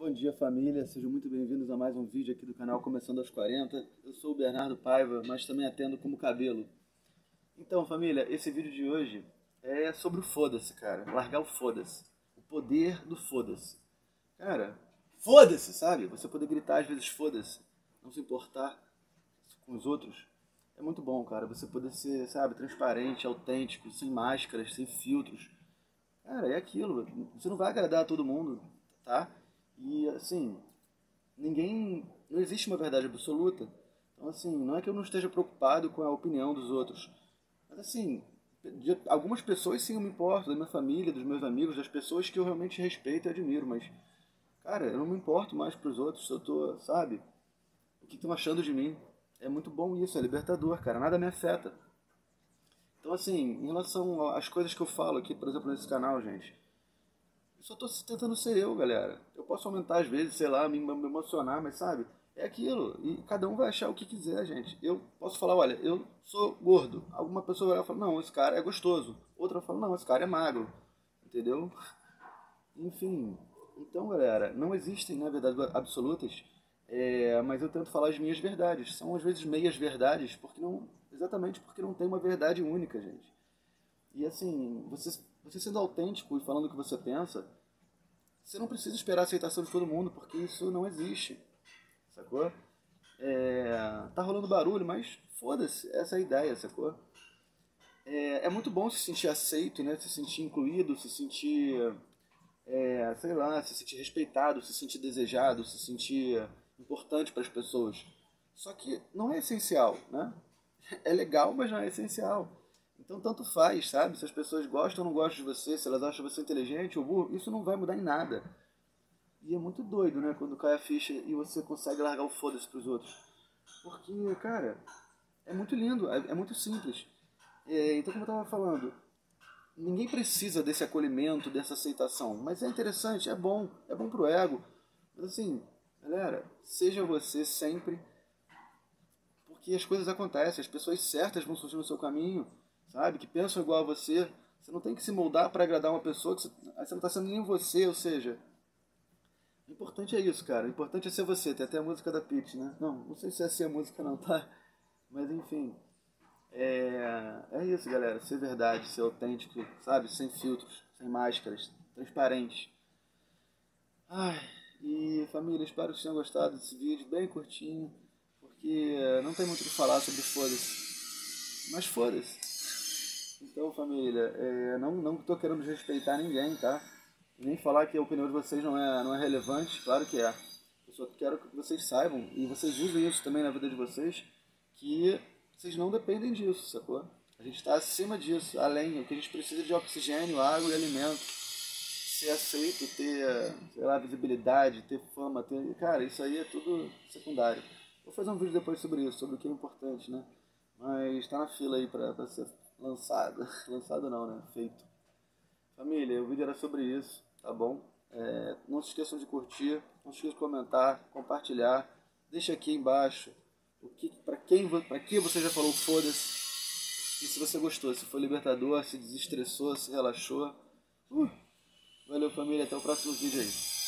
Bom dia família, sejam muito bem-vindos a mais um vídeo aqui do canal Começando aos 40. Eu sou o Bernardo Paiva, mas também atendo como cabelo. Então família, esse vídeo de hoje é sobre o foda-se, cara. Largar o foda-se. O poder do foda-se. Cara, foda-se, sabe? Você poder gritar às vezes foda-se. Não se importar com os outros. É muito bom, cara. Você poder ser, sabe, transparente, autêntico, sem máscaras, sem filtros. Cara, é aquilo. Você não vai agradar a todo mundo, tá? E assim, ninguém. Não existe uma verdade absoluta. Então, assim, não é que eu não esteja preocupado com a opinião dos outros. Mas, assim, de algumas pessoas sim eu me importo, da minha família, dos meus amigos, das pessoas que eu realmente respeito e admiro. Mas, cara, eu não me importo mais pros outros se eu tô, sabe? O que estão achando de mim. É muito bom isso, é libertador, cara. Nada me afeta. Então, assim, em relação às coisas que eu falo aqui, por exemplo, nesse canal, gente eu só tô tentando ser eu, galera. Eu posso aumentar às vezes, sei lá, me, emocionar, mas sabe? É aquilo. E cada um vai achar o que quiser, gente. Eu posso falar, olha, eu sou gordo. Alguma pessoa vai lá e fala, não, esse cara é gostoso. Outra vai falar, não, esse cara é magro. Entendeu? Enfim. Então, galera, não existem, né, verdade, absolutas. É, mas eu tento falar as minhas verdades. São às vezes meias verdades, porque não, exatamente porque não tem uma verdade única, gente. E assim, você você sendo autêntico e falando o que você pensa, você não precisa esperar a aceitação de todo mundo, porque isso não existe. Sacou? É, tá rolando barulho, mas foda-se, essa é a ideia, sacou? É, é muito bom se sentir aceito, né? se sentir incluído, se sentir, é, sei lá, se sentir respeitado, se sentir desejado, se sentir importante para as pessoas. Só que não é essencial, né? É legal, mas não é essencial. Então tanto faz, sabe? Se as pessoas gostam ou não gostam de você, se elas acham você inteligente ou burro, isso não vai mudar em nada. E é muito doido, né? Quando cai a ficha e você consegue largar o foda-se pros outros. Porque, cara, é muito lindo, é, é muito simples. É, então, como eu tava falando, ninguém precisa desse acolhimento, dessa aceitação. Mas é interessante, é bom, é bom pro ego. Mas assim, galera, seja você sempre. Porque as coisas acontecem, as pessoas certas vão surgir no seu caminho sabe? Que pensam igual a você. Você não tem que se moldar para agradar uma pessoa que você, você não está sendo nem você, ou seja. O importante é isso, cara. O importante é ser você. Tem até a música da Pitch, né? Não, não sei se é assim a música não, tá? Mas enfim. É, é isso, galera. Ser verdade, ser autêntico, sabe? Sem filtros, sem máscaras, transparente. Ai, e família, espero que tenham gostado desse vídeo, bem curtinho, porque não tem muito o que falar sobre foda-se. Mas foda-se. Então, família, é, não, não tô querendo respeitar ninguém, tá? Nem falar que a opinião de vocês não é, não é relevante, claro que é. Eu só quero que vocês saibam, e vocês usem isso também na vida de vocês, que vocês não dependem disso, sacou? A gente está acima disso, além. O que a gente precisa de oxigênio, água e alimento. Ser aceito, ter, sei lá, visibilidade, ter fama, ter. Cara, isso aí é tudo secundário. Vou fazer um vídeo depois sobre isso, sobre o que é importante, né? Mas está na fila aí para ser lançado. Lançado não, né? Feito. Família, o vídeo era sobre isso, tá bom? É, não se esqueçam de curtir, não se esqueçam de comentar, compartilhar. Deixa aqui embaixo o que, para quem, para que você já falou foda-se. E se você gostou, se foi libertador, se desestressou, se relaxou. Uh, valeu família, até o próximo vídeo aí.